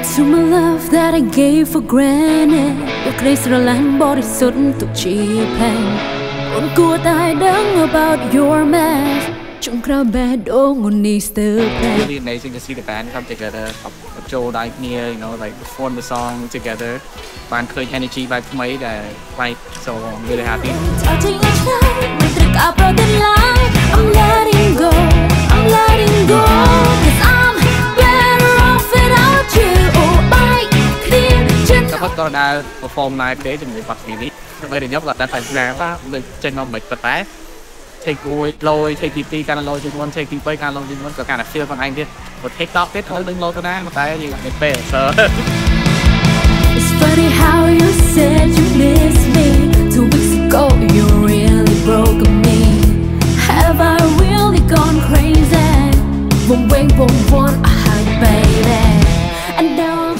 To my love that I gave for granted យកក្តីស្រឡាញ់បរិសុទ្ធទុកជាផែនអូនគួរតែដឹង about your mess ចុងក្រោយបេះដូងអូននេះស្ទើរប្រែ really amazing to see the band come together ចូលដៃគ្នា you know like perform the song together បានឃើញ energy បែបថ្មីដែល like so I'm really happy Touching your child មិនត្រូវការប្រទិនឡើយ Tornado perform 9 days mình gì release bây giờ nhóc là ta phải ra pháp lên trên nó mệt bật tái take away, lôi, take tp can lôi trên one, take tp can lôi trên one cả là siêu con anh kia. Một take top, hết thôi đừng lôi con anh, một tay gì là mệt sợ. It's funny how you said you miss me. Two weeks ago, you really broke me. Have I really gone crazy? Vùng quên vùng vốn I hide baby.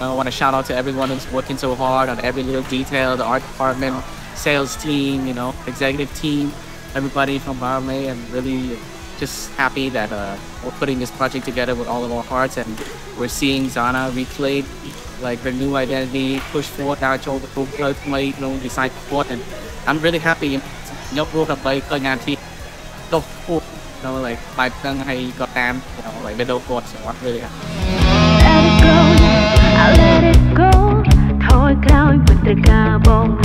I want to shout out to everyone who's working so hard on every little detail, the art department, sales team, you know, executive team, everybody from Barme. I'm really just happy that uh, we're putting this project together with all of our hearts and we're seeing Zana replayed, like the new identity, push forward our job, push forward, design for and I'm really happy ยกรูปกับไปก็งานที่ตกพูดเราเลยไปตั้งให้ก็ตามเราเลยไปโดนกดสวัสดีครับ let it go. Thôi khao mình tất cả bông.